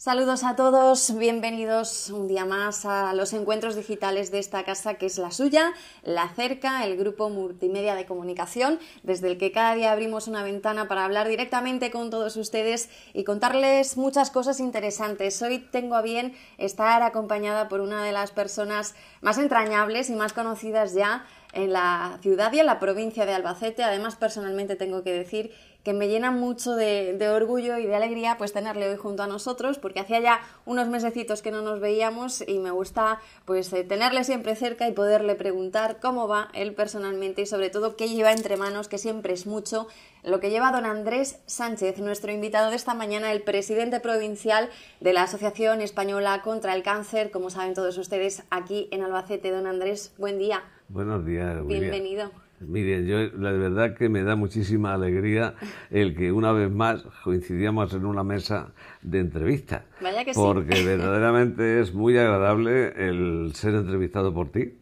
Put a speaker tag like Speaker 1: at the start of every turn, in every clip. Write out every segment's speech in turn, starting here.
Speaker 1: Saludos a todos, bienvenidos un día más a los encuentros digitales de esta casa que es la suya, La Cerca, el grupo multimedia de comunicación, desde el que cada día abrimos una ventana para hablar directamente con todos ustedes y contarles muchas cosas interesantes. Hoy tengo a bien estar acompañada por una de las personas más entrañables y más conocidas ya en la ciudad y en la provincia de Albacete. Además, personalmente tengo que decir que me llena mucho de, orgullo y de alegría pues tenerle hoy junto a nosotros porque hacía ya unos mesecitos que no nos veíamos y me gusta pues eh, tenerle siempre cerca y poderle preguntar cómo va él personalmente y sobre todo qué lleva entre manos que siempre es mucho lo que lleva don Andrés Sánchez, nuestro invitado de esta mañana, el presidente provincial de la Asociación Española contra el Cáncer, como saben todos ustedes, aquí en Albacete. Don Andrés, buen día.
Speaker 2: Buenos días.
Speaker 1: Bienvenido.
Speaker 2: Mire, yo la verdad que me da muchísima alegría el que una vez más coincidíamos en una mesa de entrevista.
Speaker 1: Vaya que
Speaker 2: porque verdaderamente es muy agradable el ser entrevistado por ti,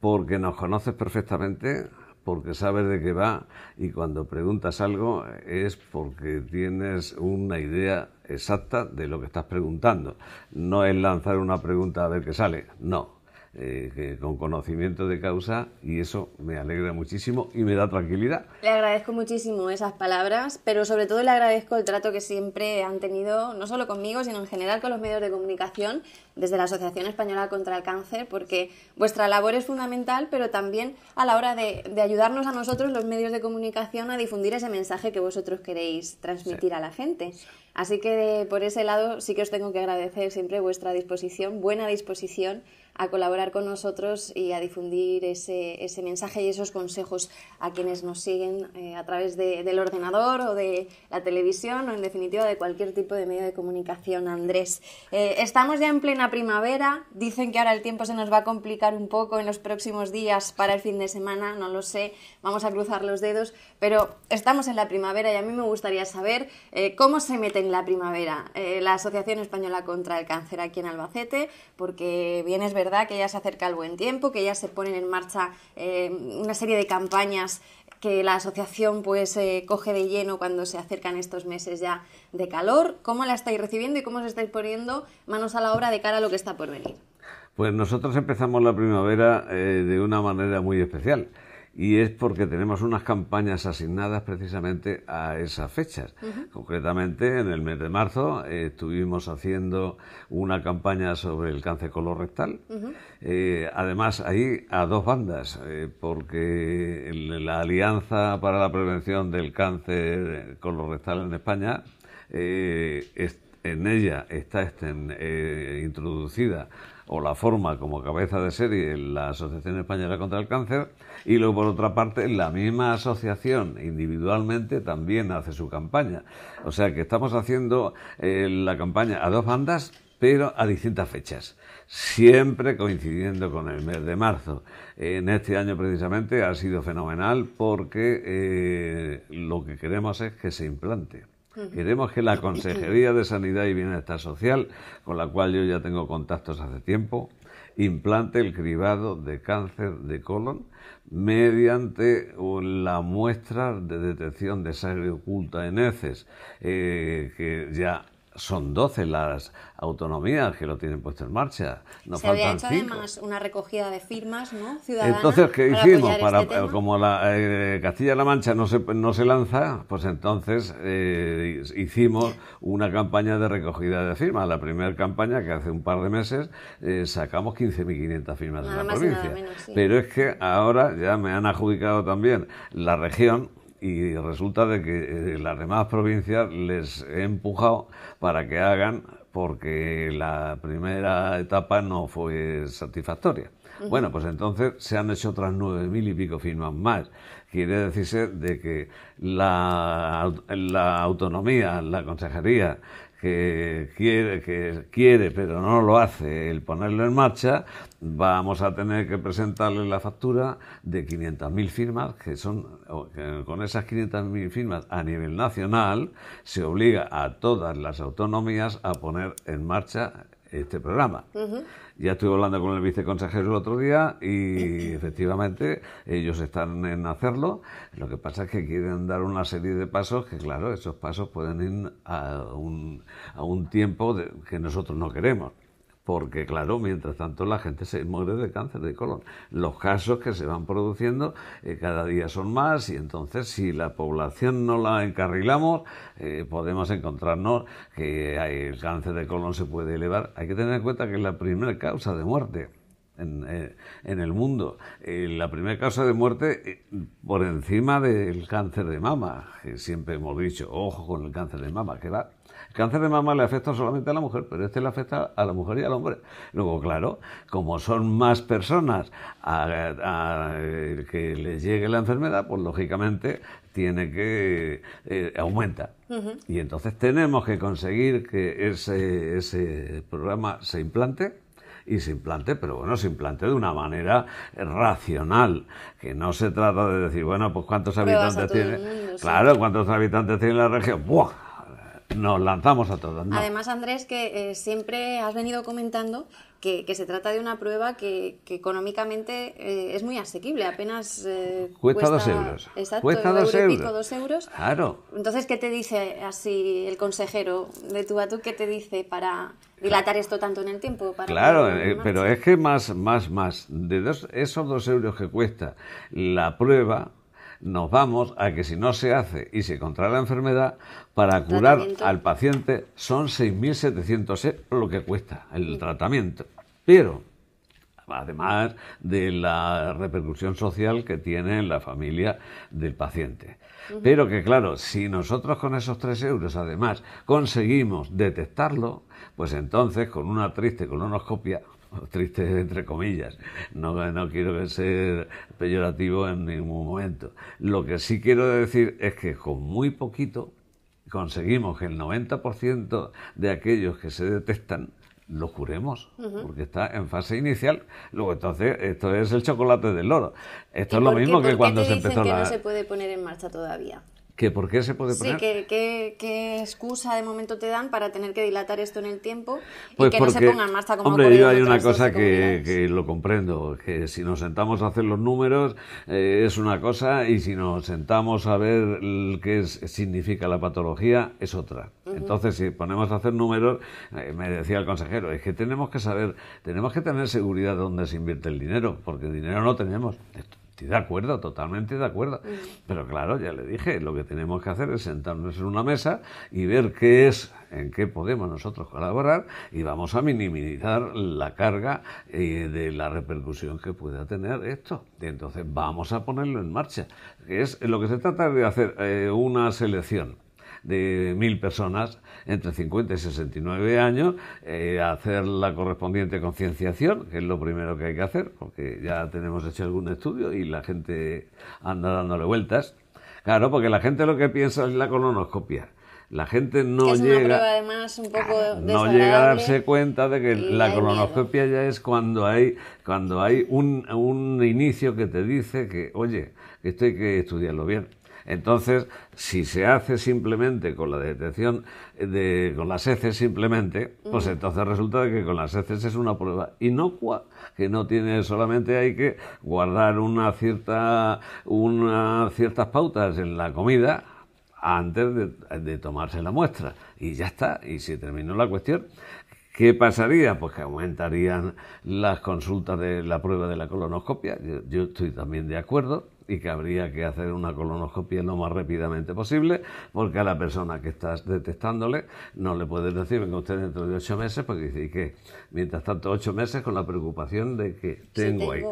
Speaker 2: porque nos conoces perfectamente, porque sabes de qué va y cuando preguntas algo es porque tienes una idea exacta de lo que estás preguntando. No es lanzar una pregunta a ver qué sale, no eh, con conocimiento de causa y eso me alegra muchísimo y me da tranquilidad.
Speaker 1: Le agradezco muchísimo esas palabras, pero sobre todo le agradezco el trato que siempre han tenido, no solo conmigo, sino en general con los medios de comunicación desde la Asociación Española contra el Cáncer, porque vuestra labor es fundamental, pero también a la hora de, ayudarnos a nosotros, los medios de comunicación, a difundir ese mensaje que vosotros queréis transmitir a la gente. Así que por ese lado sí que os tengo que agradecer siempre vuestra disposición, buena disposición a colaborar con nosotros y a difundir ese, ese mensaje y esos consejos a quienes nos siguen eh, a través del ordenador o de la televisión o en definitiva de cualquier tipo de medio de comunicación, Andrés. Eh, estamos ya en plena primavera, dicen que ahora el tiempo se nos va a complicar un poco en los próximos días para el fin de semana, no lo sé, vamos a cruzar los dedos, pero estamos en la primavera y a mí me gustaría saber eh, cómo se mete en la primavera la Asociación Española contra el Cáncer aquí en Albacete, porque bien es verdad que ya se acerca el buen tiempo, que ya se ponen en marcha eh, una serie de campañas que la asociación pues eh, coge de lleno cuando se acercan estos meses ya de calor. ¿Cómo la estáis recibiendo y cómo os estáis poniendo manos a la obra de cara a lo que está por venir?
Speaker 2: Pues nosotros empezamos la primavera eh, de una manera muy especial y es porque tenemos unas campañas asignadas precisamente a esas fechas. Concretamente, en el mes de marzo eh, estuvimos haciendo una campaña sobre el cáncer colorectal. Eh, además, ahí a dos bandas, eh, porque la Alianza para la Prevención del Cáncer Colorectal en España, en ella está este, introducida o la forma como cabeza de serie la Asociación Española contra el Cáncer y luego por otra parte la misma asociación individualmente también hace su campaña. O sea que estamos haciendo eh, la campaña a dos bandas pero a distintas fechas, siempre coincidiendo con el mes de marzo. En este año precisamente ha sido fenomenal porque eh, lo que queremos es que se implante. Queremos que la Consejería de Sanidad y Bienestar Social, con la cual yo ya tengo contactos hace tiempo, implante el cribado de cáncer de colon mediante la muestra de detección de sangre oculta en heces, eh, que ya son 12 las autonomías que lo tienen puesto en marcha.
Speaker 1: se había hecho además una recogida de firmas ¿no? ciudadanas.
Speaker 2: Entonces, ¿qué hicimos? Para, este como la eh, Castilla-La Mancha no se, no se lanza, pues entonces eh, hicimos una campaña de recogida de firmas. La primera campaña, que hace un par de meses, eh, sacamos 15.500 firmas de la provincia. Pero es que ahora ya me han adjudicado también la región y resulta de que eh, las demás provincias les he empujado para que hagan porque la primera etapa no fue satisfactoria. Bueno, pues entonces se han hecho otras nueve mil y pico firmas más. Quiere decirse de que la, la autonomía, la consejería, que quiere, que quiere, pero no lo hace, el ponerlo en marcha, vamos a tener que presentarle la factura de 500.000 firmas, que son, con esas 500.000 firmas a nivel nacional, se obliga a todas las autonomías a poner en marcha este programa. Ya estuve hablando con el viceconsejero el otro día y efectivamente ellos están en hacerlo. Lo que pasa es que quieren dar una serie de pasos que, claro, esos pasos pueden ir a un, a un tiempo que nosotros no queremos porque claro, mientras tanto la gente se muere de cáncer de colon. Los casos que se van produciendo eh, cada día son más y entonces si la población no la encarrilamos, eh, podemos encontrarnos que el cáncer de colon se puede elevar. Hay que tener en cuenta que es la primera causa de muerte. En, eh, el mundo. la primera causa de muerte por encima del cáncer de mama, que siempre hemos dicho, ojo con el cáncer de mama, que va cáncer de mama le afecta solamente a la mujer, pero este le afecta a la mujer y al hombre. Luego, claro, como son más personas a, que les llegue la enfermedad, pues lógicamente tiene que eh, aumenta. Y entonces tenemos que conseguir que ese, ese programa se implante y se implante, pero bueno, se implante de una manera racional, que no se trata de decir, bueno, pues cuántos habitantes tiene, claro, cuántos habitantes tiene la región, ¡buah! Nos lanzamos a todos.
Speaker 1: Además, Andrés, que eh, siempre has venido comentando que, se trata de una prueba que, económicamente eh, es muy asequible, apenas
Speaker 2: eh, cuesta, dos euros.
Speaker 1: Exacto,
Speaker 2: cuesta
Speaker 1: dos euros. dos euros.
Speaker 2: Claro.
Speaker 1: Entonces, ¿qué te dice así el consejero de tú a tú? ¿Qué te dice para dilatar esto tanto en el tiempo?
Speaker 2: claro, pero es que más, más, más, de dos, esos dos euros que cuesta la prueba, nos vamos a que si no se hace y se contrae la enfermedad, para curar al paciente son 6.700 euros lo que cuesta el tratamiento. Pero, además de la repercusión social que tiene en la familia del paciente. Pero que claro, si nosotros con esos 3 euros además conseguimos detectarlo, pues entonces con una triste colonoscopia triste entre comillas, no, no quiero ser peyorativo en ningún momento. Lo que sí quiero decir es que con muy poquito conseguimos que el 90% de aquellos que se detectan lo curemos, porque está en fase inicial. Luego, entonces, esto es el chocolate del loro. Esto es lo mismo que cuando se empezó
Speaker 1: que
Speaker 2: la...
Speaker 1: no se puede poner en marcha todavía?
Speaker 2: ¿Que por qué se puede poner?
Speaker 1: Sí, ¿qué, excusa de momento te dan para tener que dilatar esto en el tiempo y pues que no se ponga en marcha como
Speaker 2: Hombre, yo hay una cosa que, que, lo comprendo, que si nos sentamos a hacer los números eh, es una cosa y si nos sentamos a ver qué significa la patología es otra. Entonces, si ponemos a hacer números, eh, me decía el consejero, es que tenemos que saber, tenemos que tener seguridad de dónde se invierte el dinero, porque dinero no tenemos. Estoy de acuerdo, totalmente de acuerdo. Pero claro, ya le dije, lo que tenemos que hacer es sentarnos en una mesa y ver qué es, en qué podemos nosotros colaborar y vamos a minimizar la carga eh, de la repercusión que pueda tener esto. Y entonces vamos a ponerlo en marcha. Es lo que se trata de hacer eh, una selección de mil personas entre 50 y 69 años, eh, hacer la correspondiente concienciación, que es lo primero que hay que hacer, porque ya tenemos hecho algún estudio y la gente anda dándole vueltas. Claro, porque la gente lo que piensa es la colonoscopia. La gente no llega, no llega a darse cuenta de que la colonoscopia ya es cuando hay, cuando hay un, un inicio que te dice que, oye, esto hay que estudiarlo bien. Entonces, si se hace simplemente con la detección de, con las heces simplemente, pues entonces resulta que con las heces es una prueba inocua que no tiene solamente hay que guardar una cierta, unas ciertas pautas en la comida antes de, de tomarse la muestra y ya está y se terminó la cuestión. ¿Qué pasaría? Pues que aumentarían las consultas de la prueba de la colonoscopia. yo, estoy también de acuerdo y que habría que hacer una colonoscopia lo más rápidamente posible, porque a la persona que estás detectándole no le puedes decir, venga usted dentro de ocho meses, porque dice, ¿y qué? Mientras tanto, ocho meses con la preocupación de que tengo, ahí.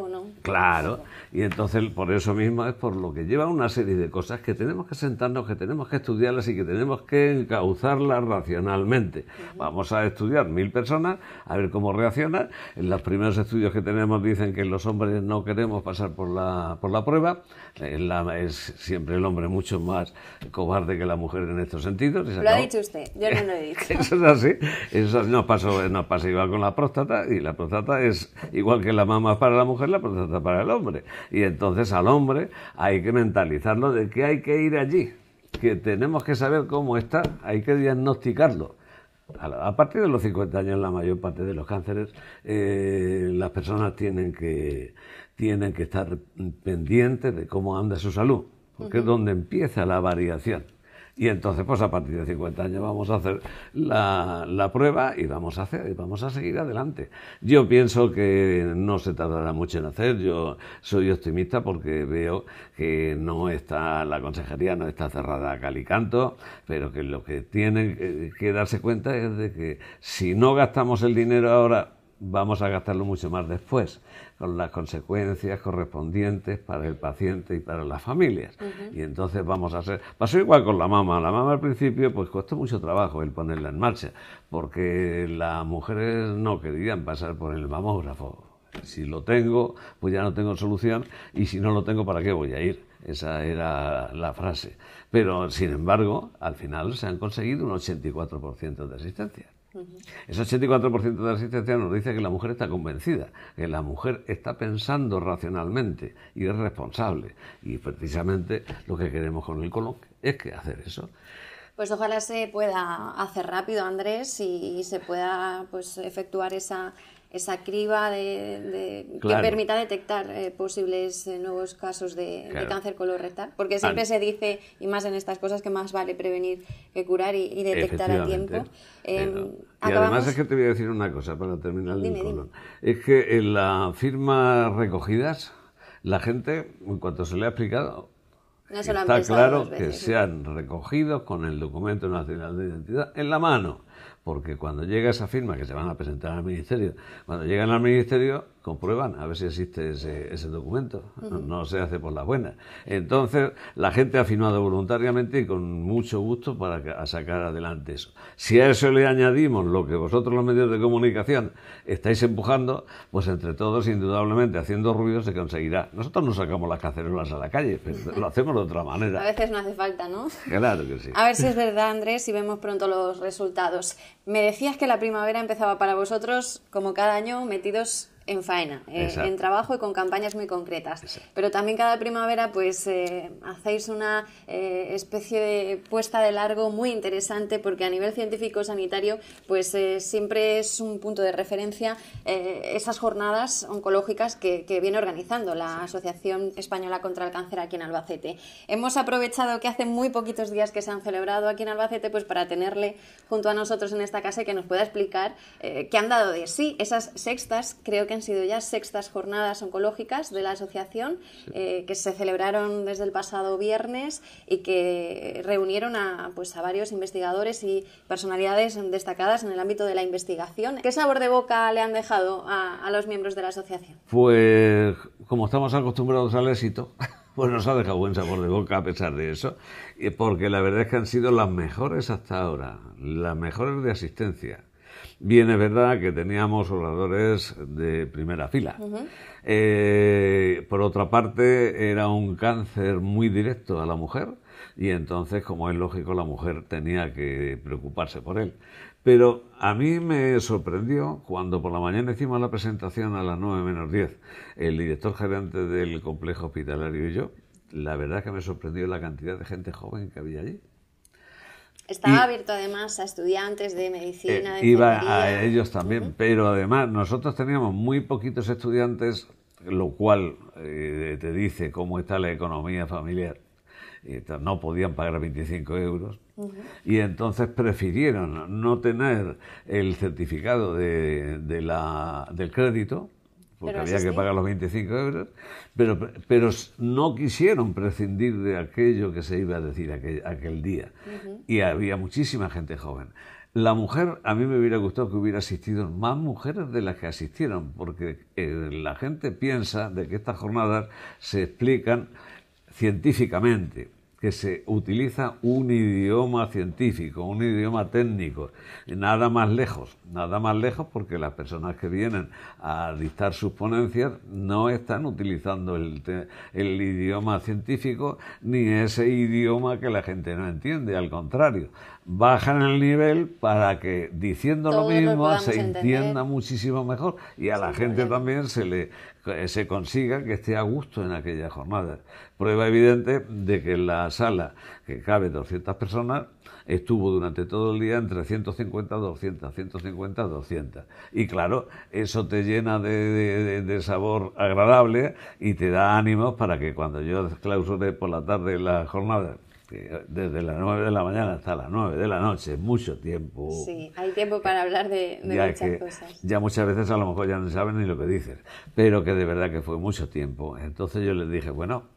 Speaker 2: Claro, y entonces por eso mismo es por lo que lleva una serie de cosas que tenemos que sentarnos, que tenemos que estudiarlas y que tenemos que encauzarlas racionalmente. Vamos a estudiar mil personas, a ver cómo reaccionan. En los primeros estudios que tenemos dicen que los hombres no queremos pasar por la, por la prueba es siempre el hombre mucho más cobarde que la mujer en estos sentidos.
Speaker 1: Lo ha dicho usted, yo no lo he dicho.
Speaker 2: Eso es así. Eso nos, pasó, nos pasa igual con la próstata y la próstata es igual que la mama para la mujer, la próstata para el hombre. Y entonces al hombre hay que mentalizarlo de que hay que ir allí, que tenemos que saber cómo está, hay que diagnosticarlo A partir de los 50 años, la mayor parte de los cánceres, eh, las personas tienen que, tienen que estar pendientes de cómo anda su salud, porque es donde empieza la variación. Y entonces, pues a partir de 50 años vamos a hacer la, la, prueba y vamos a hacer, vamos a seguir adelante. Yo pienso que no se tardará mucho en hacer. Yo soy optimista porque veo que no está, la consejería no está cerrada a calicanto, pero que lo que tienen que darse cuenta es de que si no gastamos el dinero ahora, vamos a gastarlo mucho más después, con las consecuencias correspondientes para el paciente y para las familias. Y entonces vamos a hacer... Pasó igual con la mama. La mama al principio pues costó mucho trabajo el ponerla en marcha, porque las mujeres no querían pasar por el mamógrafo. Si lo tengo, pues ya no tengo solución, y si no lo tengo, ¿para qué voy a ir? Esa era la frase. Pero, sin embargo, al final se han conseguido un 84% de asistencia. Ese 84% de asistencia nos dice que la mujer está convencida, que la mujer está pensando racionalmente y es responsable. Y precisamente lo que queremos con el colon es que hacer eso.
Speaker 1: Pues ojalá se pueda hacer rápido, Andrés, y se pueda pues efectuar esa esa criba de, que permita detectar eh, posibles eh, nuevos casos de, cáncer colorectal. Porque siempre se dice, y más en estas cosas, que más vale prevenir que curar y, detectar a tiempo.
Speaker 2: Em, y además es que te voy a decir una cosa para terminar el colon. Es que en las firmas recogidas, la gente, en cuanto se le ha explicado, está claro que se han recogido con el documento nacional de identidad en la mano porque cuando llega esa firma que se van a presentar al ministerio, cuando llegan al ministerio comprueban a ver si existe ese, ese documento, no se hace por la buena. Entonces la gente ha firmado voluntariamente y con mucho gusto para sacar adelante eso. Si a eso le añadimos lo que vosotros los medios de comunicación estáis empujando, pues entre todos indudablemente haciendo ruido se conseguirá. Nosotros no sacamos las cacerolas a la calle, pero lo hacemos de otra manera.
Speaker 1: A veces no hace falta, ¿no?
Speaker 2: Claro que sí.
Speaker 1: A ver si es verdad, Andrés, y vemos pronto los resultados. Me decías que la primavera empezaba para vosotros, como cada año, metidos en faena, eh, en trabajo y con campañas muy concretas. Pero también cada primavera pues eh, hacéis una eh, especie de puesta de largo muy interesante porque a nivel científico sanitario pues siempre es un punto de referencia esas jornadas oncológicas que, que, viene organizando la Asociación Española contra el Cáncer aquí en Albacete. Hemos aprovechado que hace muy poquitos días que se han celebrado aquí en Albacete pues para tenerle junto a nosotros en esta casa y que nos pueda explicar qué han dado de sí esas sextas, creo que han sido ya sextas jornadas oncológicas de la asociación eh, que se celebraron desde el pasado viernes y que reunieron a, pues, a varios investigadores y personalidades destacadas en el ámbito de la investigación. ¿Qué sabor de boca le han dejado a, los miembros de la asociación?
Speaker 2: Pues como estamos acostumbrados al éxito, pues nos ha dejado buen sabor de boca a pesar de eso, porque la verdad es que han sido las mejores hasta ahora, las mejores de asistencia. Bien, es verdad que teníamos oradores de primera fila. Eh, por otra parte, era un cáncer muy directo a la mujer y entonces, como es lógico, la mujer tenía que preocuparse por él. Pero a mí me sorprendió cuando por la mañana hicimos la presentación a las 9 menos 10, el director gerente del complejo hospitalario y yo, la verdad que me sorprendió la cantidad de gente joven que había allí.
Speaker 1: Estaba abierto además a estudiantes de medicina, de
Speaker 2: eh, Iba a ellos también, pero además nosotros teníamos muy poquitos estudiantes, lo cual eh, te dice cómo está la economía familiar. No podían pagar 25 euros. Y entonces prefirieron no tener el certificado de, de la, del crédito porque había que pagar los 25 euros, pero, pero no quisieron prescindir de aquello que se iba a decir aquel, aquel día. Y había muchísima gente joven. La mujer, a mí me hubiera gustado que hubiera asistido más mujeres de las que asistieron, porque eh, la gente piensa de que estas jornadas se explican científicamente que se utiliza un idioma científico, un idioma técnico, nada más lejos, nada más lejos porque las personas que vienen a dictar sus ponencias no están utilizando el, el idioma científico ni ese idioma que la gente no entiende, al contrario, bajan el nivel para que diciendo lo mismo se entienda muchísimo mejor y a la gente también se le se consiga que esté a gusto en aquella jornada. Prueba evidente de que la sala, que cabe 200 personas, estuvo durante todo el día entre 150 200, 150 200. Y claro, eso te llena de, de, sabor agradable y te da ánimos para que cuando yo clausure por la tarde la jornada, desde las 9 de la mañana hasta las 9 de la noche, mucho tiempo.
Speaker 1: Sí, hay tiempo para hablar de, muchas cosas.
Speaker 2: Ya muchas veces a lo mejor ya no saben ni lo que dices, pero que de verdad que fue mucho tiempo. Entonces yo les dije, bueno,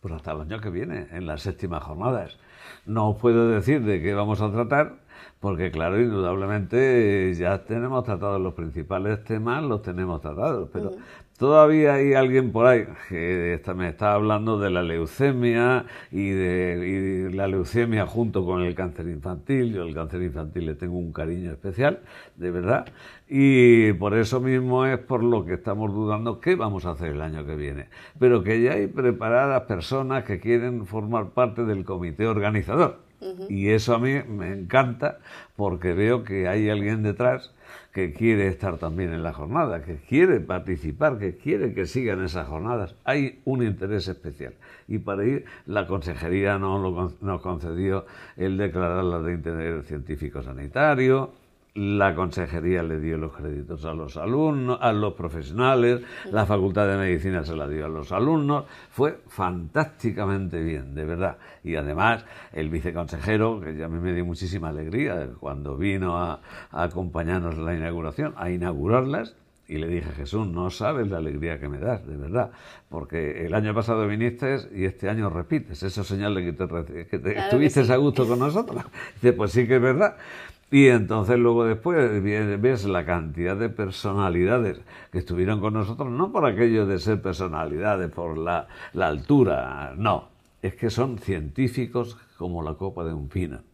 Speaker 2: pues hasta el año que viene, en las séptimas jornadas. No puedo decir de qué vamos a tratar, porque claro, indudablemente ya tenemos tratados los principales temas, los tenemos tratados, pero todavía hay alguien por ahí que me está hablando de la leucemia y de la leucemia junto con el cáncer infantil. Yo el cáncer infantil le tengo un cariño especial, de verdad, y por eso mismo es por lo que estamos dudando qué vamos a hacer el año que viene. Pero que ya hay preparadas personas que quieren formar parte del comité organizador. Y eso a mí me encanta porque veo que hay alguien detrás que quiere estar también en la jornada, que quiere participar, que quiere que sigan esas jornadas. Hay un interés especial. Y para ir, la consejería no nos concedió el declararla de interés científico sanitario, la consejería le dio los créditos a los alumnos, a los profesionales, la facultad de medicina se la dio a los alumnos, fue fantásticamente bien, de verdad. Y además el viceconsejero, que ya me dio muchísima alegría cuando vino a, acompañarnos en la inauguración, a inaugurarlas, y le dije, Jesús, no sabes la alegría que me das, de verdad, porque el año pasado viniste y este año repites, eso señal de que, te, que te estuviste a gusto con nosotros. Dice, pues sí que es verdad. Y entonces luego después ves la cantidad de personalidades que estuvieron con nosotros, no por aquello de ser personalidades, por la, la altura, no, es que son científicos como la copa de un pino.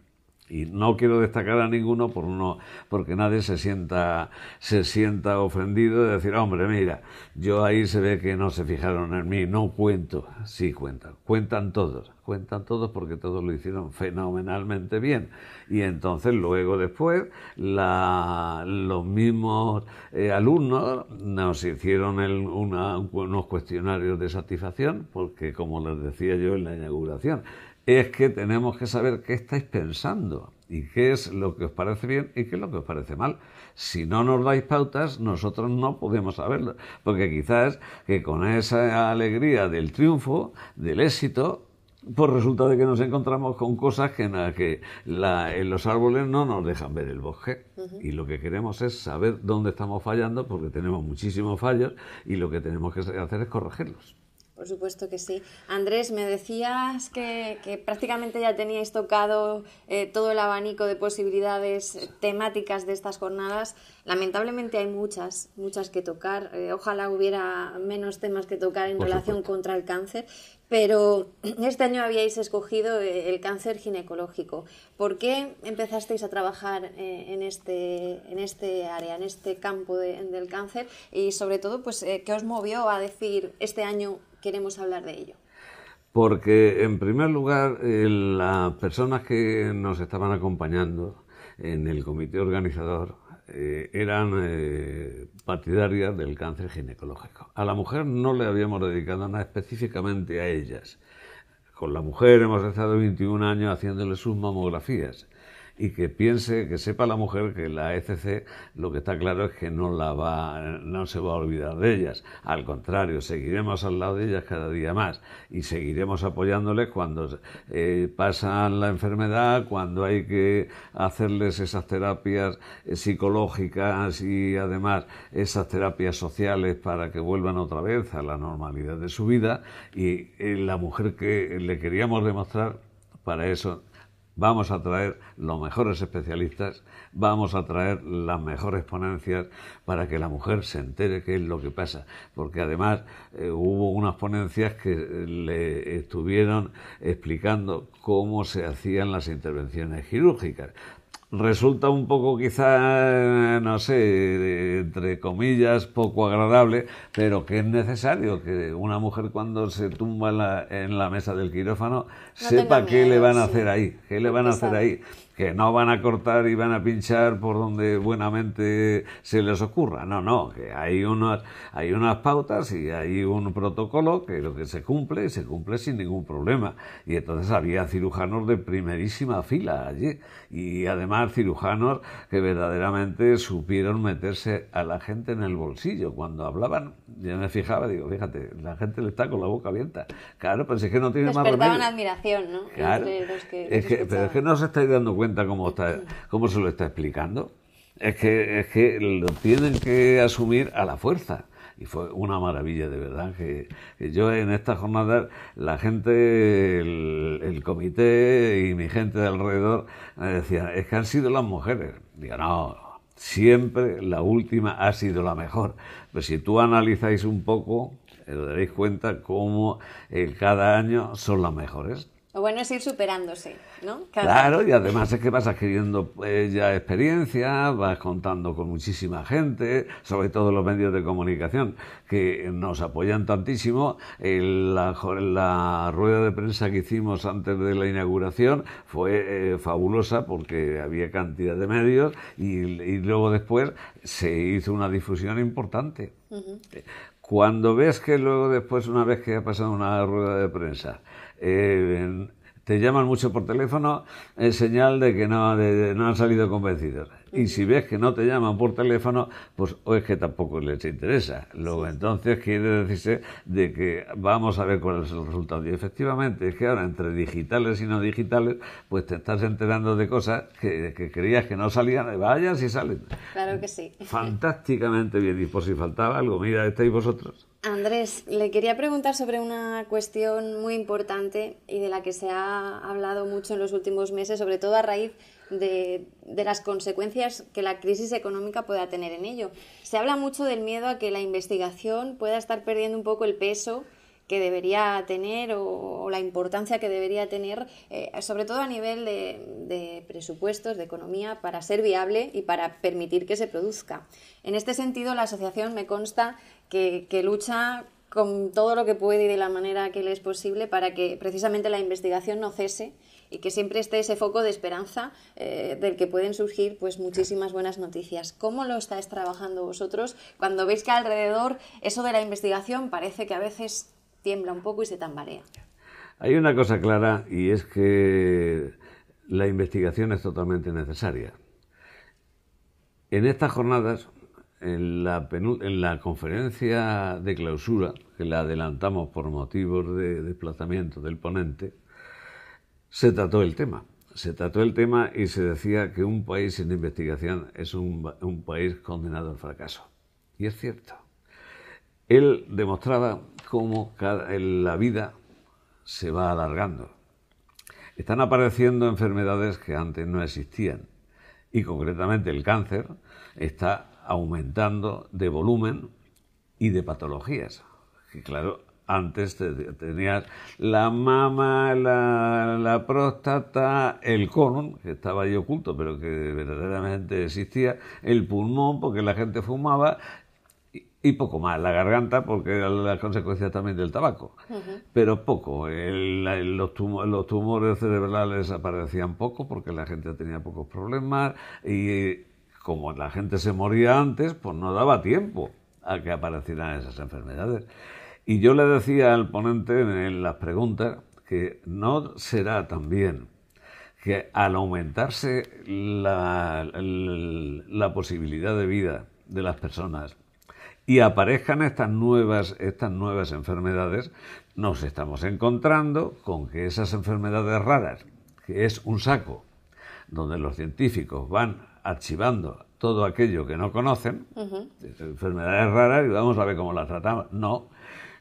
Speaker 2: Y no quiero destacar a ninguno por no, porque nadie se sienta, se sienta ofendido de decir, hombre, mira, yo ahí se ve que no se fijaron en mí, no cuento. Sí cuentan, cuentan todos, cuentan todos porque todos lo hicieron fenomenalmente bien. Y entonces luego después la, los mismos eh, alumnos nos hicieron una, unos cuestionarios de satisfacción, porque como les decía yo en la inauguración, es que tenemos que saber qué estáis pensando y qué es lo que os parece bien y qué es lo que os parece mal. Si no nos dais pautas, nosotros no podemos saberlo, porque quizás que con esa alegría del triunfo, del éxito, pues resulta de que nos encontramos con cosas que, en, que en los árboles no nos dejan ver el bosque. Y lo que queremos es saber dónde estamos fallando, porque tenemos muchísimos fallos y lo que tenemos que hacer es corregirlos.
Speaker 1: Por supuesto que sí. Andrés, me decías que, prácticamente ya teníais tocado eh, todo el abanico de posibilidades eh, temáticas de estas jornadas. Lamentablemente hay muchas, muchas que tocar. Eh, ojalá hubiera menos temas que tocar en relación contra el cáncer, pero este año habíais escogido el cáncer ginecológico. ¿Por qué empezasteis a trabajar en este, en este área, en este campo del cáncer? Y sobre todo, pues, ¿qué os movió a decir este año queremos hablar de ello?
Speaker 2: Porque, en primer lugar, eh, las personas que nos estaban acompañando en el comité organizador eh, eran eh, partidarias del cáncer ginecológico. A la mujer no le habíamos dedicado nada específicamente a ellas. Con la mujer hemos estado 21 años haciéndole sus mamografías y que piense, que sepa la mujer que la ECC lo que está claro es que no la va, no se va a olvidar de ellas. Al contrario, seguiremos al lado de ellas cada día más y seguiremos apoyándoles cuando eh, pasan la enfermedad, cuando hay que hacerles esas terapias eh, psicológicas y además esas terapias sociales para que vuelvan otra vez a la normalidad de su vida y eh, la mujer que le queríamos demostrar para eso Vamos a traer los mejores especialistas, vamos a traer las mejores ponencias para que la mujer se entere qué es lo que pasa, porque además eh, hubo unas ponencias que le estuvieron explicando cómo se hacían las intervenciones quirúrgicas resulta un poco quizá, no sé, entre comillas, poco agradable, pero que es necesario que una mujer cuando se tumba en la, en la mesa del quirófano sepa qué le van a hacer ahí, qué le van a hacer ahí. Que no van a cortar y van a pinchar por donde buenamente se les ocurra. No, no, que hay unas, hay unas pautas y hay un protocolo que lo que se cumple, se cumple sin ningún problema. Y entonces había cirujanos de primerísima fila allí. Y además cirujanos que verdaderamente supieron meterse a la gente en el bolsillo. Cuando hablaban, yo me fijaba, digo, fíjate, la gente le está con la boca abierta. Claro, pero es que no tiene más remedio.
Speaker 1: admiración, ¿no?
Speaker 2: Claro. es que, pero es que no se estáis dando cuenta cómo, está, cómo se lo está explicando. Es que, es que lo tienen que asumir a la fuerza. Y fue una maravilla, de verdad, que, yo en esta jornada, la gente, el, comité y mi gente de alrededor me decían, es que han sido las mujeres. Digo, no, siempre la última ha sido la mejor. Pero si tú analizáis un poco, os daréis cuenta cómo eh, cada año son las mejores.
Speaker 1: Lo bueno es ir superándose, ¿no?
Speaker 2: claro, y además es que vas adquiriendo eh, ya experiencia, vas contando con muchísima gente, sobre todo los medios de comunicación, que nos apoyan tantísimo. la, la, rueda de prensa que hicimos antes de la inauguración fue eh, fabulosa porque había cantidad de medios y, luego después se hizo una difusión importante. Cuando ves que luego después, una vez que ha pasado una rueda de prensa, eh, te llaman mucho por teléfono, es señal de que no, no han salido convencidos. Y si ves que no te llaman por teléfono, pues o es que tampoco les interesa. Luego entonces quiere decirse de que vamos a ver cuál es el resultado. Y efectivamente es que ahora entre digitales y no digitales, pues te estás enterando de cosas que, creías que no salían, vaya si salen.
Speaker 1: Claro que sí.
Speaker 2: Fantásticamente bien. Y por si faltaba algo, mira, estáis vosotros.
Speaker 1: Andrés, le quería preguntar sobre una cuestión muy importante y de la que se ha hablado mucho en los últimos meses, sobre todo a raíz de, las consecuencias que la crisis económica pueda tener en ello. Se habla mucho del miedo a que la investigación pueda estar perdiendo un poco el peso que debería tener o, la importancia que debería tener, eh, sobre todo a nivel de, presupuestos, de economía, para ser viable y para permitir que se produzca. En este sentido, la asociación me consta que, lucha con todo lo que puede y de la manera que le es posible para que precisamente la investigación no cese y que siempre esté ese foco de esperanza eh, del que pueden surgir pues muchísimas buenas noticias. ¿Cómo lo estáis trabajando vosotros cuando veis que alrededor eso de la investigación parece que a veces tiembla un poco y se tambarea.
Speaker 2: Hay una cosa clara y es que la investigación es totalmente necesaria. En estas jornadas, en la, en la conferencia de clausura, que la adelantamos por motivos de desplazamiento del ponente, se trató el tema. Se trató el tema y se decía que un país sin investigación es un, un país condenado al fracaso. Y es cierto. Él demostraba cómo la vida se va alargando. Están apareciendo enfermedades que antes no existían y concretamente el cáncer está aumentando de volumen y de patologías. Que claro, antes tenías la mama, la, la, próstata, el colon, que estaba ahí oculto, pero que verdaderamente existía, el pulmón, porque la gente fumaba, y poco más, la garganta, porque era la consecuencia también del tabaco, pero poco. los, tumores cerebrales aparecían poco porque la gente tenía pocos problemas y como la gente se moría antes, pues no daba tiempo a que aparecieran esas enfermedades. Y yo le decía al ponente en las preguntas que no será también que al aumentarse la, posibilidad de vida de las personas, y aparezcan estas nuevas, estas nuevas enfermedades, nos estamos encontrando con que esas enfermedades raras, que es un saco donde los científicos van archivando todo aquello que no conocen, enfermedades raras, y vamos a ver cómo las tratamos. No,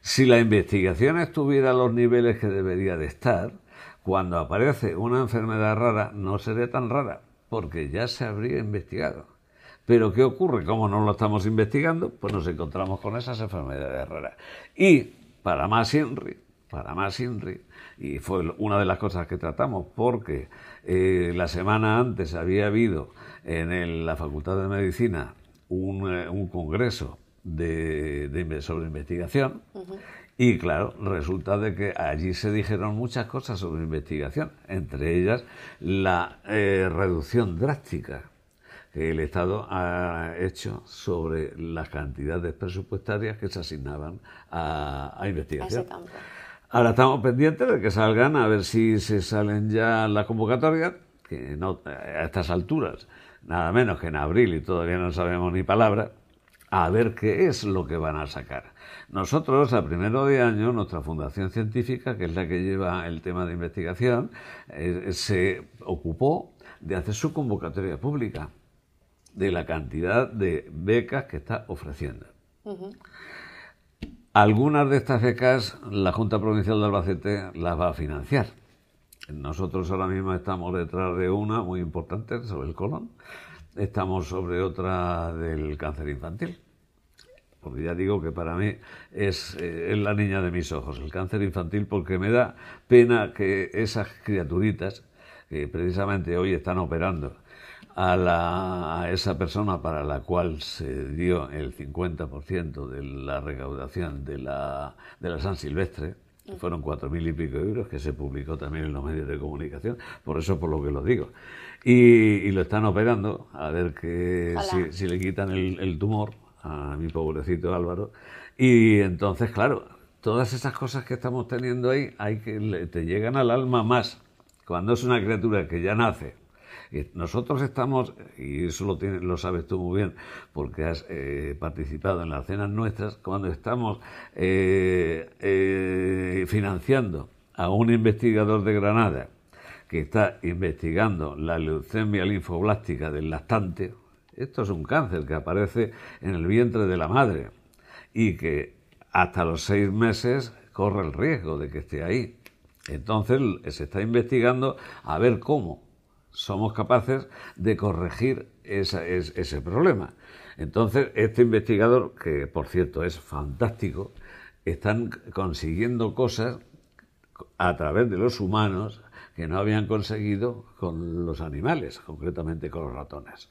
Speaker 2: si la investigación estuviera a los niveles que debería de estar, cuando aparece una enfermedad rara no sería tan rara, porque ya se habría investigado. Pero ¿qué ocurre? Como no lo estamos investigando, pues nos encontramos con esas enfermedades raras. Y para más INRI, para más INRI, y fue una de las cosas que tratamos, porque eh, la semana antes había habido en la Facultad de Medicina un, eh, congreso de, sobre investigación, Y claro, resulta de que allí se dijeron muchas cosas sobre investigación, entre ellas la eh, reducción drástica que el Estado ha hecho sobre las cantidades presupuestarias que se asignaban a, investigación. Ahora estamos pendientes de que salgan, a ver si se salen ya las convocatorias, que no, a estas alturas, nada menos que en abril y todavía no sabemos ni palabra, a ver qué es lo que van a sacar. Nosotros, a primero de año, nuestra fundación científica, que es la que lleva el tema de investigación, eh, se ocupó de hacer su convocatoria pública de la cantidad de becas que está ofreciendo. Algunas de estas becas la Junta Provincial de Albacete las va a financiar. Nosotros ahora mismo estamos detrás de una muy importante sobre el colon, estamos sobre otra del cáncer infantil porque ya digo que para mí es, eh, es, la niña de mis ojos, el cáncer infantil, porque me da pena que esas criaturitas, que precisamente hoy están operando a, la, a esa persona para la cual se dio el 50% de la recaudación de la, de la San Silvestre, fueron cuatro mil y pico euros, que se publicó también en los medios de comunicación, por eso por lo que lo digo. Y, lo están operando, a ver que si, le quitan el tumor, a mi pobrecito Álvaro. Y entonces, claro, todas esas cosas que estamos teniendo ahí, hay que te llegan al alma más. Cuando es una criatura que ya nace, nosotros estamos, y eso lo, lo sabes tú muy bien, porque has eh, participado en las cenas nuestras, cuando estamos eh, eh, financiando a un investigador de Granada que está investigando la leucemia linfoblástica del lactante, esto es un cáncer que aparece en el vientre de la madre y que hasta los seis meses corre el riesgo de que esté ahí. Entonces se está investigando a ver cómo somos capaces de corregir ese problema. Entonces, este investigador, que por cierto es fantástico, están consiguiendo cosas a través de los humanos que no habían conseguido con los animales, concretamente con los ratones.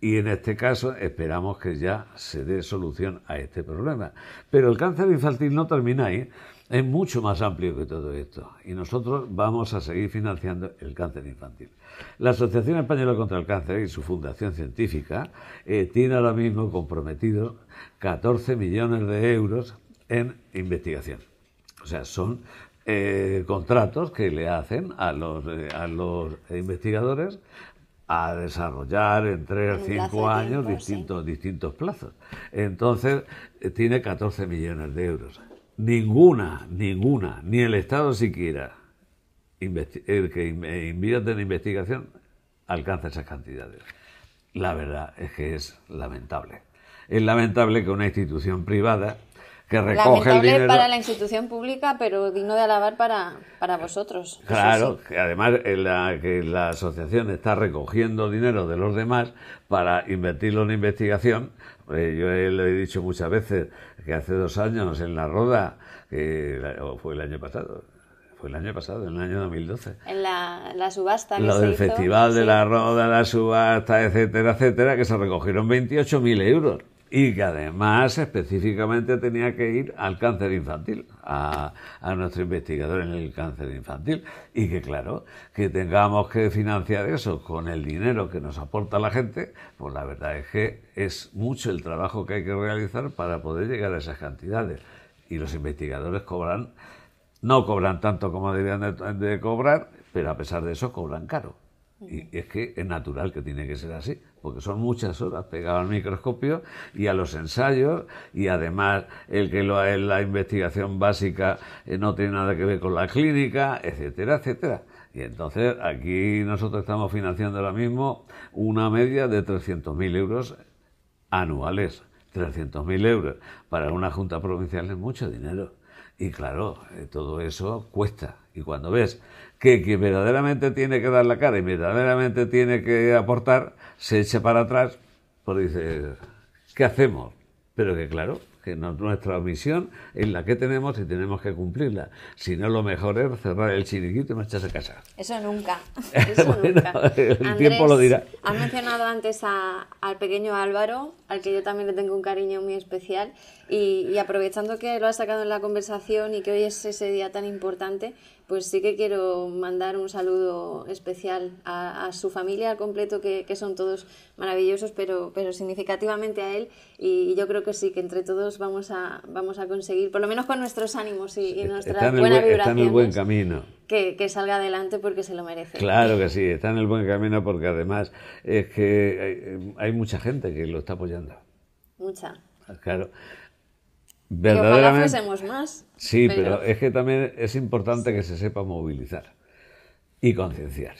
Speaker 2: Y en este caso esperamos que ya se dé solución a este problema. Pero el cáncer infantil no termina ahí, es mucho más amplio que todo esto. Y nosotros vamos a seguir financiando el cáncer infantil. La Asociación Española contra el Cáncer y su fundación científica eh, tiene ahora mismo comprometido 14 millones de euros en investigación. O sea, son eh, contratos que le hacen a los, eh, a los investigadores a desarrollar en tres o cinco años distintos, distintos plazos. Entonces, eh, tiene 14 millones de euros. Ninguna, ninguna, ni el Estado siquiera, el que invierte en investigación, alcanza esas cantidades. La verdad es que es lamentable. Es lamentable que una institución privada que recoge el dinero.
Speaker 1: para la institución pública, pero digno de alabar para, para vosotros.
Speaker 2: Claro, que además la, que la asociación está recogiendo dinero de los demás para invertirlo en investigación. Eh, yo le he dicho muchas veces que hace dos años en la Roda, que fue el año pasado, fue el año pasado, en el año 2012.
Speaker 1: En la, la subasta.
Speaker 2: Lo del Festival de la Roda, la subasta, etcétera, etcétera, que se recogieron 28.000 euros y que además específicamente tenía que ir al cáncer infantil, a, nuestro investigador en el cáncer infantil, y que claro, que tengamos que financiar eso con el dinero que nos aporta la gente, pues la verdad es que es mucho el trabajo que hay que realizar para poder llegar a esas cantidades. Y los investigadores cobran, no cobran tanto como deberían de cobrar, pero a pesar de eso cobran caro. Y es que es natural que tiene que ser así, porque son muchas horas pegadas al microscopio y a los ensayos, y además el que lo, la investigación básica eh, no tiene nada que ver con la clínica, etcétera, etcétera. Y entonces aquí nosotros estamos financiando ahora mismo una media de 300.000 euros anuales. 300.000 euros para una junta provincial es mucho dinero. Y claro, eh, todo eso cuesta. Y cuando ves que quien verdaderamente tiene que dar la cara y verdaderamente tiene que aportar, se echa para atrás, pues dice, ¿qué hacemos? Pero que claro, que nuestra misión es la que tenemos y tenemos que cumplirla. Si no, lo mejor es cerrar el chiriquito y marcharse a casa.
Speaker 1: Eso nunca. Eso nunca.
Speaker 2: El tiempo lo dirá.
Speaker 1: Has mencionado antes al pequeño Álvaro, al que yo también le tengo un cariño muy especial. Y, aprovechando que lo has sacado en la conversación y que hoy es ese día tan importante, pues sí que quiero mandar un saludo especial a, su familia al completo, que, son todos maravillosos, pero, pero significativamente a él. Y yo creo que sí, que entre todos vamos a, vamos a conseguir, por lo menos con nuestros ánimos y, y nuestras buenas vibraciones. Está
Speaker 2: en el buen camino.
Speaker 1: Que, que, salga adelante porque se lo merece.
Speaker 2: Claro que sí, está en el buen camino porque además es que hay, hay mucha gente que lo está apoyando.
Speaker 1: Mucha.
Speaker 2: Claro.
Speaker 1: Verdaderamente. fuésemos más.
Speaker 2: Sí, pero... es que también es importante que se sepa movilizar y concienciar.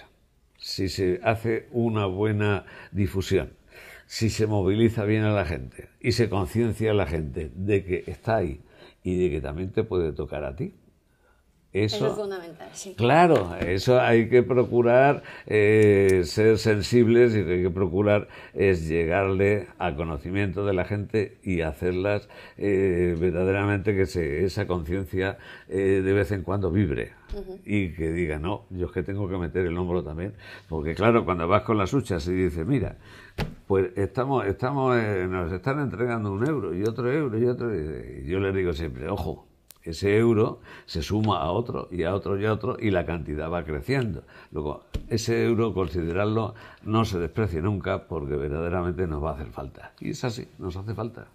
Speaker 2: Si se hace una buena difusión, si se moviliza bien a la gente y se conciencia a la gente de que está ahí y de que también te puede tocar a ti,
Speaker 1: eso, es fundamental, sí.
Speaker 2: Claro, eso hay que procurar eh, ser sensibles y lo que hay que procurar es llegarle al conocimiento de la gente y hacerlas eh, verdaderamente que se, esa conciencia eh, de vez en cuando vibre y que diga, no, yo es que tengo que meter el hombro también. Porque claro, cuando vas con las huchas y dices, mira, pues estamos, estamos nos están entregando un euro y otro euro y otro, y yo le digo siempre, ojo, ese euro se suma a otro y a otro y a otro y la cantidad va creciendo. Luego, ese euro, considerarlo, no se desprecie nunca porque verdaderamente nos va a hacer falta. Y es así, nos hace falta.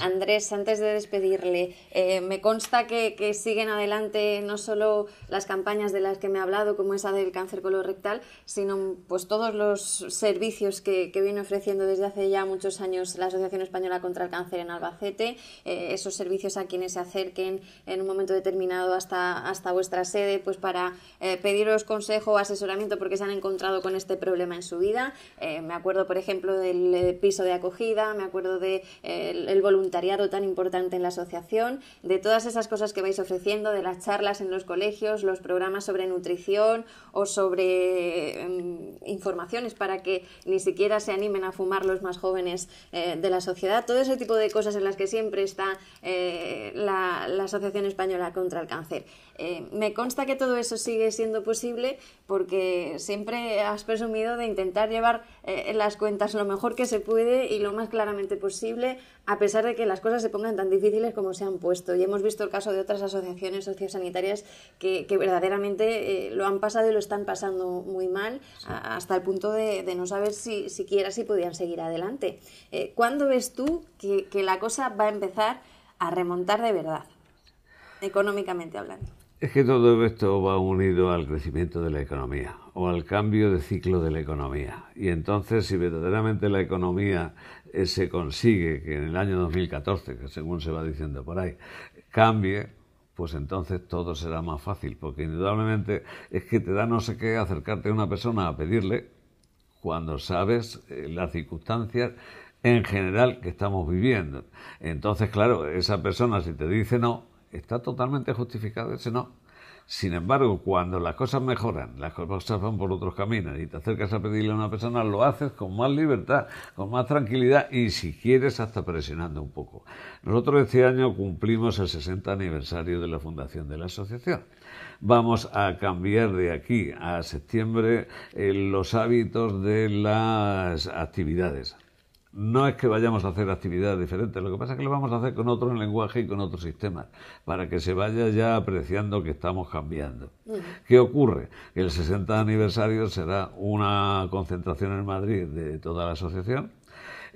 Speaker 1: Andrés, antes de despedirle, eh, me consta que, siguen adelante no solo las campañas de las que me ha hablado, como esa del cáncer colorectal, sino pues todos los servicios que, viene ofreciendo desde hace ya muchos años la Asociación Española contra el Cáncer en Albacete, eh, esos servicios a quienes se acerquen en un momento determinado hasta, hasta vuestra sede, pues para eh, pediros consejo o asesoramiento porque se han encontrado con este problema en su vida. me acuerdo, por ejemplo, del piso de acogida, me acuerdo del de, el voluntariado voluntariado tan importante en la asociación, de todas esas cosas que vais ofreciendo, de las charlas en los colegios, los programas sobre nutrición o sobre em, informaciones para que ni siquiera se animen a fumar los más jóvenes eh, de la sociedad, todo ese tipo de cosas en las que siempre está eh, la, Asociación Española contra el Cáncer. Eh, me consta que todo eso sigue siendo posible porque siempre has presumido de intentar llevar las cuentas lo mejor que se puede y lo más claramente posible, a pesar de que las cosas se pongan tan difíciles como se han puesto. Y hemos visto el caso de otras asociaciones sociosanitarias que, que verdaderamente eh, lo han pasado y lo están pasando muy mal, hasta el punto de, no saber si siquiera si podían seguir adelante. Eh, ¿Cuándo ves tú que, que la cosa va a empezar a remontar de verdad, económicamente hablando?
Speaker 2: Es que todo esto va unido al crecimiento de la economía o al cambio de ciclo de la economía. Y entonces, si verdaderamente la economía se consigue que en el año 2014, que según se va diciendo por ahí, cambie, pues entonces todo será más fácil, porque indudablemente es que te da no sé qué acercarte a una persona a pedirle cuando sabes eh, las circunstancias en general que estamos viviendo. Entonces, claro, esa persona si te dice no, está totalmente justificado ese no. Sin embargo, cuando las cosas mejoran, las cosas van por otros caminos y te acercas a pedirle a una persona, lo haces con más libertad, con más tranquilidad y si quieres hasta presionando un poco. Nosotros este año cumplimos el 60 aniversario de la fundación de la asociación. Vamos a cambiar de aquí a septiembre eh, los hábitos de las actividades no es que vayamos a hacer actividades diferentes, lo que pasa es que lo vamos a hacer con otro lenguaje y con otros sistemas, para que se vaya ya apreciando que estamos cambiando. ¿Qué ocurre? El 60 aniversario será una concentración en Madrid de toda la asociación.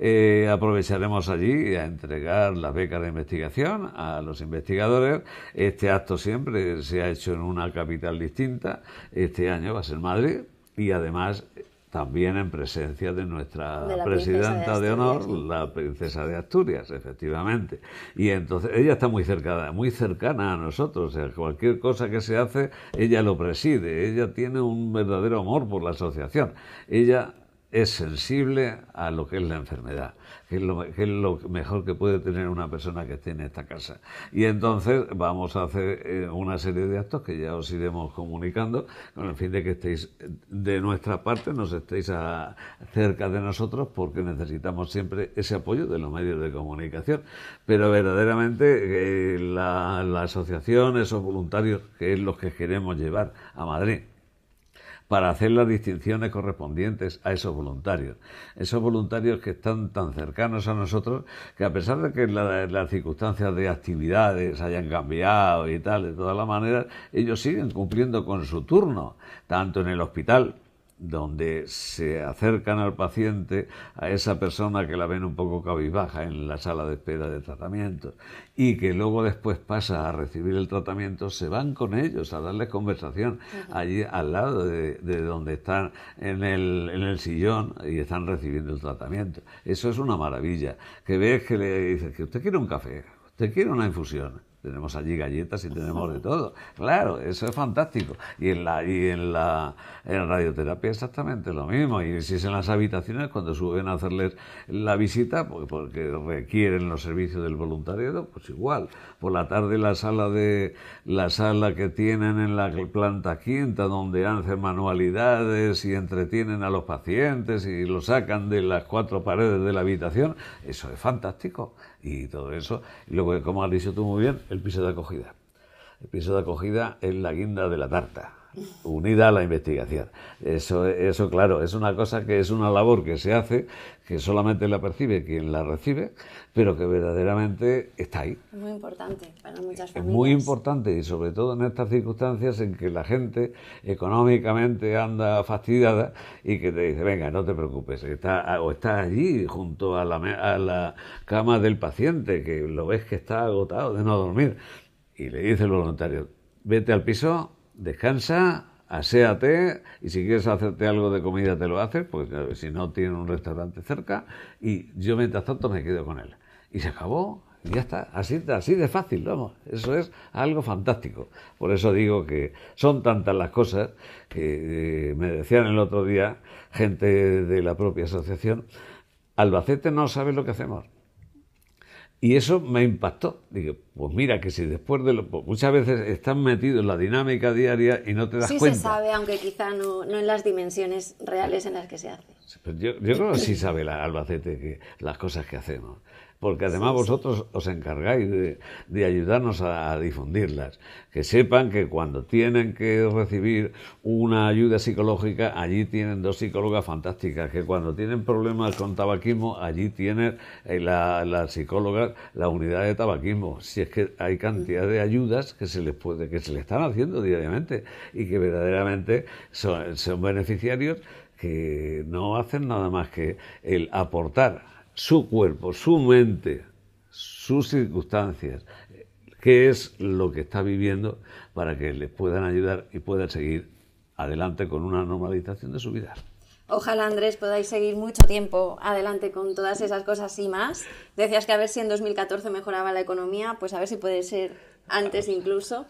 Speaker 2: Eh, aprovecharemos allí a entregar las becas de investigación a los investigadores. Este acto siempre se ha hecho en una capital distinta. Este año va a ser Madrid y además también en presencia de nuestra presidenta de, honor, la princesa de Asturias, efectivamente. Y entonces ella está muy cercana, muy cercana a nosotros, o sea, cualquier cosa que se hace, ella lo preside, ella tiene un verdadero amor por la asociación. Ella es sensible a lo que es la enfermedad que es, lo, mejor que puede tener una persona que esté en esta casa. Y entonces vamos a hacer eh, una serie de actos que ya os iremos comunicando con el fin de que estéis de nuestra parte, nos estéis cerca de nosotros porque necesitamos siempre ese apoyo de los medios de comunicación. Pero verdaderamente eh, la asociación, esos voluntarios, que es los que queremos llevar a Madrid para hacer las distinciones correspondientes a esos voluntarios. Esos voluntarios que están tan cercanos a nosotros que a pesar de que las circunstancias de actividades hayan cambiado y tal, de todas las maneras, ellos siguen cumpliendo con su turno, tanto en el hospital donde se acercan al paciente, a esa persona que la ven un poco cabizbaja en la sala de espera de tratamiento y que luego después pasa a recibir el tratamiento, se van con ellos a darles conversación allí al lado de, donde están en el, en el sillón y están recibiendo el tratamiento. Eso es una maravilla. Que ves que le dices que usted quiere un café, usted quiere una infusión tenemos allí galletas y tenemos de todo. Claro, eso es fantástico. Y en la, y en la, en radioterapia exactamente lo mismo. Y si es en las habitaciones, cuando suben a hacerles la visita, porque, porque requieren los servicios del voluntariado, pues igual. Por la tarde la sala de la sala que tienen en la planta quinta, donde hacen manualidades y entretienen a los pacientes y los sacan de las cuatro paredes de la habitación, eso es fantástico. Y todo eso. Y luego, como has dicho tú muy bien, el piso de acogida. El piso de acogida es la guinda de la tarta, unida a la investigación. Eso, eso, claro, es una cosa que es una labor que se hace, que solamente la percibe quien la recibe, pero que verdaderamente está ahí.
Speaker 1: Es muy importante para muchas familias. Es
Speaker 2: muy importante y sobre todo en estas circunstancias en que la gente económicamente anda fastidiada y que te dice, venga, no te preocupes, está, o está allí junto a la, a la cama del paciente, que lo ves que está agotado de no dormir, y le dice el voluntario, vete al piso, descansa, aséate y si quieres hacerte algo de comida te lo haces, pues si no tiene un restaurante cerca y yo mientras tanto me quedo con él. Y se acabó, y ya está, así, así de fácil, vamos, eso es algo fantástico. Por eso digo que son tantas las cosas que eh, me decían el otro día gente de la propia asociación, Albacete no sabe lo que hacemos. Y eso me impactó. Digo, pues mira que si después de lo... Pues muchas veces están metidos en la dinámica diaria y no te das cuenta.
Speaker 1: Sí se sabe, aunque quizá no, no, en las dimensiones reales en las que se hace.
Speaker 2: yo, yo creo que sí sabe la Albacete que las cosas que hacemos porque además vosotros os encargáis de, ayudarnos a, difundirlas. Que sepan que cuando tienen que recibir una ayuda psicológica, allí tienen dos psicólogas fantásticas, que cuando tienen problemas con tabaquismo, allí tienen eh, la, psicóloga la unidad de tabaquismo. Si es que hay cantidad de ayudas que se les puede, que se le están haciendo diariamente y que verdaderamente son, son beneficiarios que no hacen nada más que el aportar su cuerpo, su mente, sus circunstancias, qué es lo que está viviendo para que les puedan ayudar y puedan seguir adelante con una normalización de su vida.
Speaker 1: Ojalá, Andrés, podáis seguir mucho tiempo adelante con todas esas cosas y más. Decías que a ver si en 2014 mejoraba la economía, pues a ver si puede ser antes incluso.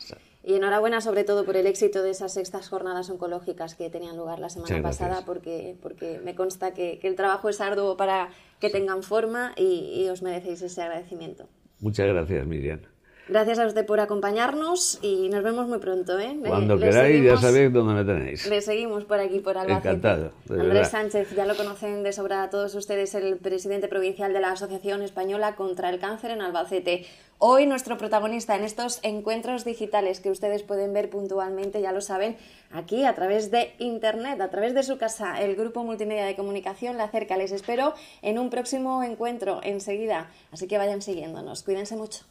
Speaker 1: Y enhorabuena sobre todo por el éxito de esas sextas jornadas oncológicas que tenían lugar la semana pasada, porque, porque me consta que, el trabajo es arduo para que tengan forma y, y os merecéis ese agradecimiento.
Speaker 2: Muchas gracias, Miriam.
Speaker 1: Gracias a usted por acompañarnos y nos vemos muy pronto. ¿eh?
Speaker 2: Cuando queráis, ya sabéis dónde me tenéis.
Speaker 1: Le seguimos por aquí, por Albacete.
Speaker 2: Encantado.
Speaker 1: Andrés Sánchez, ya lo conocen de sobra a todos ustedes, el presidente provincial de la Asociación Española contra el Cáncer en Albacete. Hoy nuestro protagonista en estos encuentros digitales que ustedes pueden ver puntualmente, ya lo saben, aquí a través de Internet, a través de su casa. El Grupo Multimedia de Comunicación la acerca. Les espero en un próximo encuentro enseguida. Así que vayan siguiéndonos. Cuídense mucho.